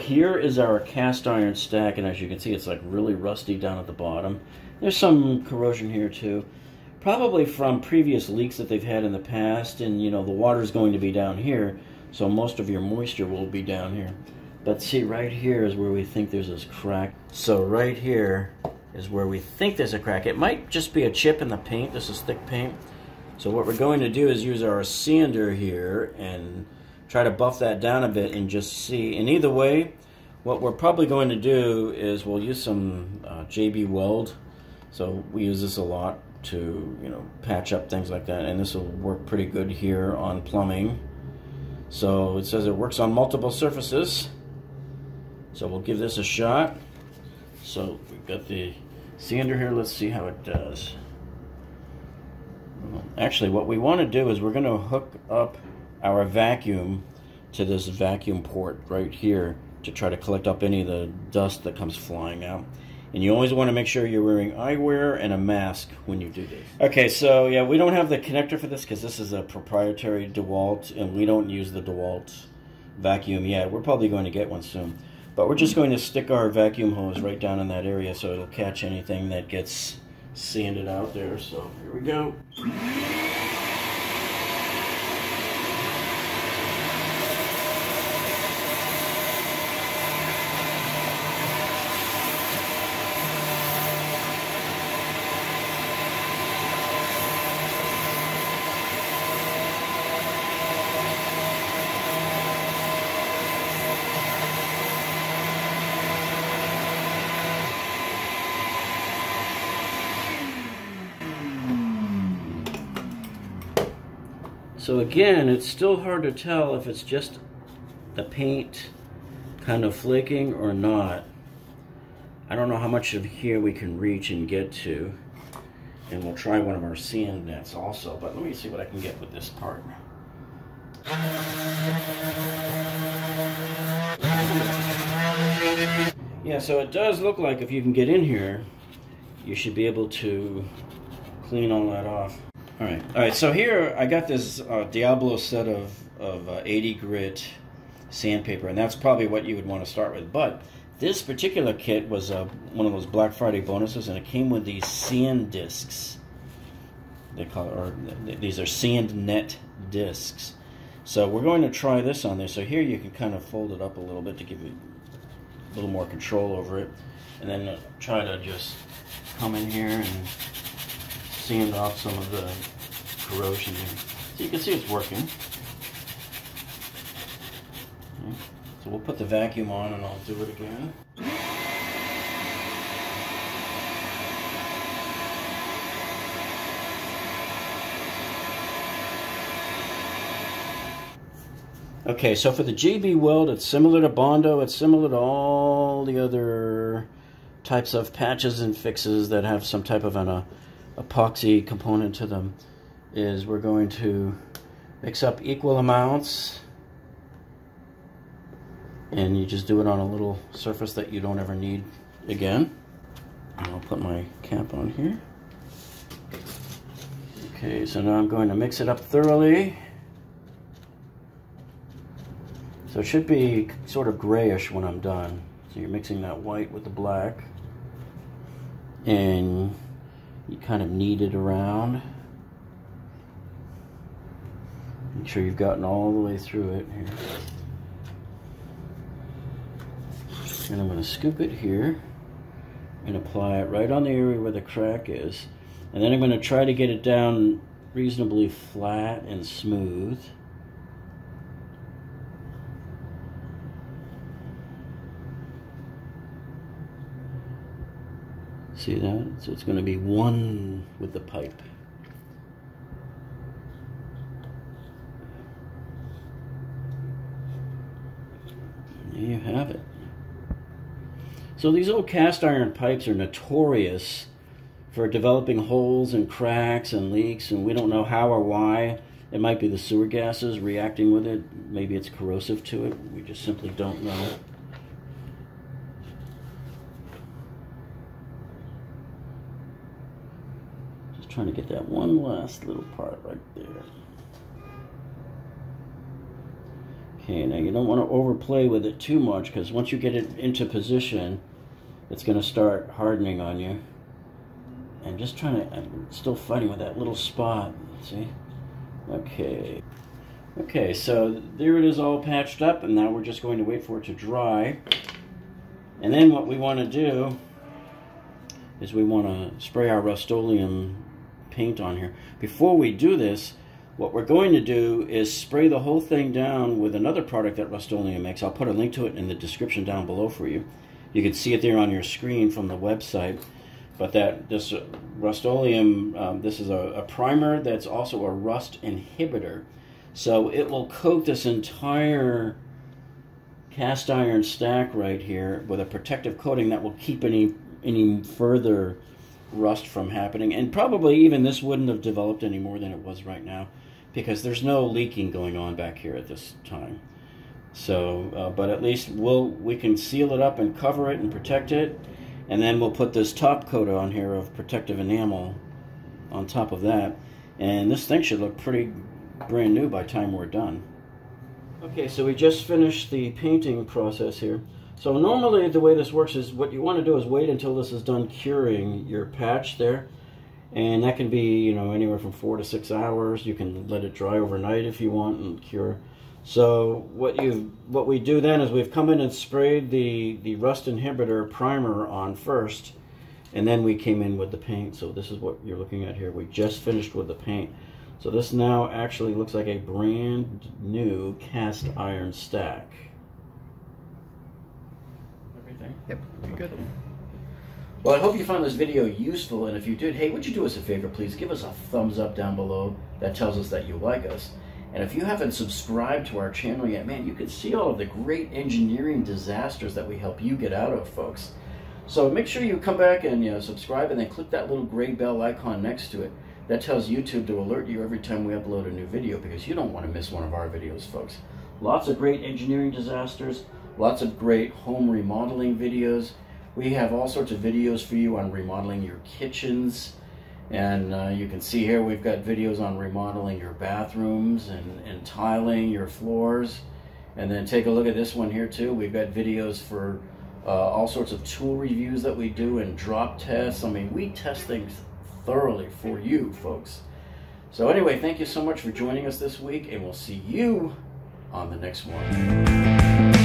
Here is our cast iron stack, and as you can see, it's like really rusty down at the bottom. There's some corrosion here too. Probably from previous leaks that they've had in the past, and you know, the water's going to be down here, so most of your moisture will be down here. But see, right here is where we think there's this crack. So right here is where we think there's a crack. It might just be a chip in the paint. This is thick paint. So what we're going to do is use our sander here and try to buff that down a bit and just see. And either way, what we're probably going to do is we'll use some uh, JB Weld. So we use this a lot to, you know, patch up things like that. And this will work pretty good here on plumbing. So it says it works on multiple surfaces. So we'll give this a shot. So we've got the sander here. Let's see how it does. Actually, what we want to do is we're going to hook up our vacuum to this vacuum port right here to try to collect up any of the dust that comes flying out. And you always want to make sure you're wearing eyewear and a mask when you do this. Okay, so yeah, we don't have the connector for this because this is a proprietary DeWalt and we don't use the DeWalt vacuum yet. We're probably going to get one soon. But we're just going to stick our vacuum hose right down in that area so it'll catch anything that gets sanded out there. So here we go. So again, it's still hard to tell if it's just the paint kind of flaking or not. I don't know how much of here we can reach and get to. And we'll try one of our sand nets also, but let me see what I can get with this part. Yeah, so it does look like if you can get in here, you should be able to clean all that off. All right, all right. So here I got this uh, Diablo set of of uh, 80 grit sandpaper, and that's probably what you would want to start with. But this particular kit was uh, one of those Black Friday bonuses, and it came with these sand discs. They call it, or these are sand net discs. So we're going to try this on there. So here you can kind of fold it up a little bit to give you a little more control over it, and then uh, try to just come in here and sand off some of the corrosion here. So you can see it's working. So we'll put the vacuum on and I'll do it again. Okay, so for the JB Weld, it's similar to Bondo. It's similar to all the other types of patches and fixes that have some type of an uh, epoxy component to them is we're going to mix up equal amounts and you just do it on a little surface that you don't ever need again. And I'll put my cap on here. Okay, so now I'm going to mix it up thoroughly. So it should be sort of grayish when I'm done. So you're mixing that white with the black. And you kind of knead it around. Make sure you've gotten all the way through it here. And I'm going to scoop it here and apply it right on the area where the crack is. And then I'm going to try to get it down reasonably flat and smooth. See that? So it's going to be one with the pipe. There you have it. So these old cast iron pipes are notorious for developing holes and cracks and leaks, and we don't know how or why. It might be the sewer gases reacting with it. Maybe it's corrosive to it. We just simply don't know. Trying to get that one last little part right there. Okay, now you don't want to overplay with it too much because once you get it into position, it's going to start hardening on you. And just trying to, I'm still fighting with that little spot, see? Okay. Okay, so there it is all patched up, and now we're just going to wait for it to dry. And then what we want to do is we want to spray our Rust-Oleum paint on here. Before we do this, what we're going to do is spray the whole thing down with another product that Rust-Oleum makes. I'll put a link to it in the description down below for you. You can see it there on your screen from the website. But that this Rust-Oleum, um, this is a, a primer that's also a rust inhibitor. So it will coat this entire cast iron stack right here with a protective coating that will keep any any further rust from happening. And probably even this wouldn't have developed any more than it was right now because there's no leaking going on back here at this time. So, uh, but at least we'll we can seal it up and cover it and protect it, and then we'll put this top coat on here of protective enamel on top of that, and this thing should look pretty brand new by time we're done. Okay, so we just finished the painting process here. So normally the way this works is what you want to do is wait until this is done curing your patch there. And that can be you know anywhere from four to six hours. You can let it dry overnight if you want and cure. So what you what we do then is we've come in and sprayed the the rust inhibitor primer on first and then we came in with the paint. So this is what you're looking at here. We just finished with the paint. So this now actually looks like a brand new cast iron stack everything yep good well, I hope you found this video useful, and if you did, hey, would you do us a favor, please give us a thumbs up down below. That tells us that you like us. And if you haven't subscribed to our channel yet, man, you can see all of the great engineering disasters that we help you get out of, folks. So make sure you come back and you know, subscribe, and then click that little gray bell icon next to it. That tells YouTube to alert you every time we upload a new video, because you don't want to miss one of our videos, folks. Lots of great engineering disasters, lots of great home remodeling videos, we have all sorts of videos for you on remodeling your kitchens. And uh, you can see here we've got videos on remodeling your bathrooms and, and tiling your floors. And then take a look at this one here too. We've got videos for uh, all sorts of tool reviews that we do and drop tests. I mean, we test things thoroughly for you folks. So anyway, thank you so much for joining us this week and we'll see you on the next one.